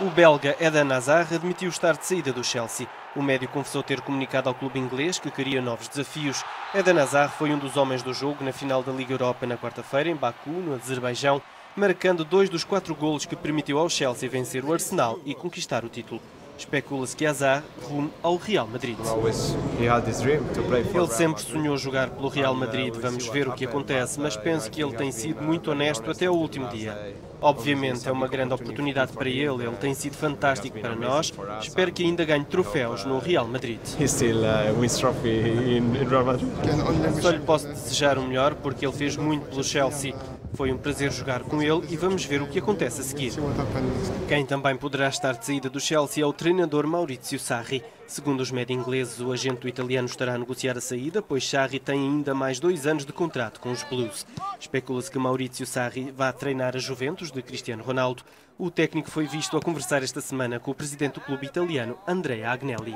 O belga Eden Hazard admitiu estar de saída do Chelsea. O médio confessou ter comunicado ao clube inglês que queria novos desafios. Eden Hazard foi um dos homens do jogo na final da Liga Europa na quarta-feira, em Baku, no Azerbaijão, marcando dois dos quatro golos que permitiu ao Chelsea vencer o Arsenal e conquistar o título. Especula-se que Hazard rume ao Real Madrid. Ele sempre sonhou jogar pelo Real Madrid. Vamos ver o que acontece, mas penso que ele tem sido muito honesto até o último dia. Obviamente é uma grande oportunidade para ele, ele tem sido fantástico para nós. Espero que ainda ganhe troféus no Real Madrid. Uh, Só lhe posso desejar o melhor porque ele fez muito pelo Chelsea. Foi um prazer jogar com ele e vamos ver o que acontece a seguir. Quem também poderá estar de saída do Chelsea é o treinador Maurizio Sarri. Segundo os médios ingleses, o agente italiano estará a negociar a saída, pois Sarri tem ainda mais dois anos de contrato com os Blues. Especula-se que Maurizio Sarri vá treinar a Juventus de Cristiano Ronaldo. O técnico foi visto a conversar esta semana com o presidente do clube italiano, Andrea Agnelli.